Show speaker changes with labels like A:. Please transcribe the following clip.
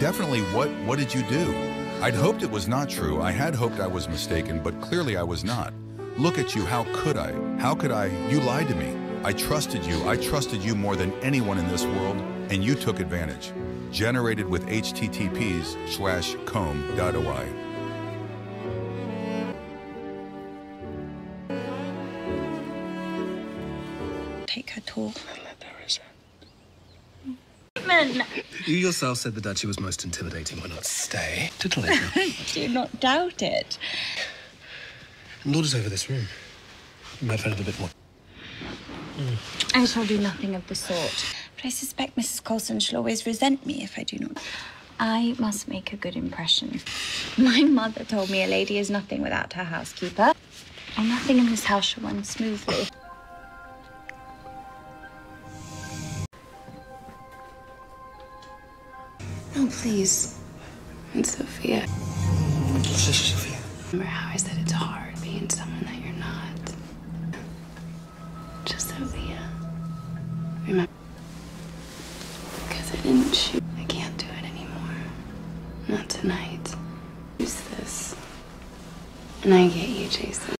A: definitely what what did you do? I'd hoped it was not true. I had hoped I was mistaken, but clearly I was not. Look at you, how could I? How could I? You lied to me. I trusted you. I trusted you more than anyone in this world, and you took advantage. Generated with https slash comb.oi.
B: Take her
C: You yourself said the Duchy was most intimidating. Why not stay? Her.
B: Do not doubt it.
C: and lord is over this room. You might find it a bit more. Mm.
B: I shall do nothing of the sort. But I suspect Mrs. Colson shall always resent me if I do not. I must make a good impression. My mother told me a lady is nothing without her housekeeper. And nothing in this house shall run smoothly.
D: Please. It's Sophia.
C: What's Sophia?
D: Remember how I said it's hard being someone that you're not? Just Sophia. Remember? Because I didn't shoot. I can't do it anymore. Not tonight. Use this. And I get you, Jason.